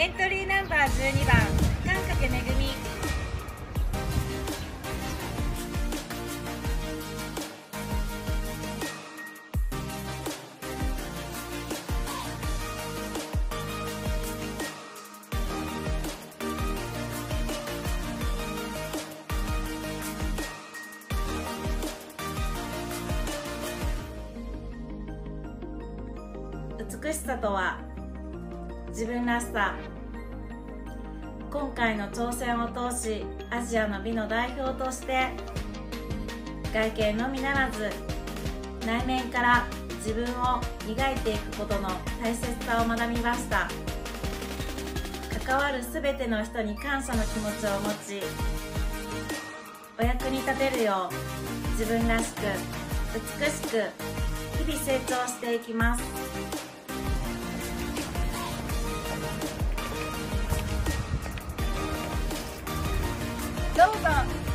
エントリーナンバー12番感覚めぐみ。美しさとは？自分らしさ。今回の挑戦を通しアジアの美の代表として外見のみならず内面から自分を磨いていくことの大切さを学びました。関わる全ての人に感謝の気持ちを持ちお役に立てるよう自分らしく美しく日々成長していきます。goes.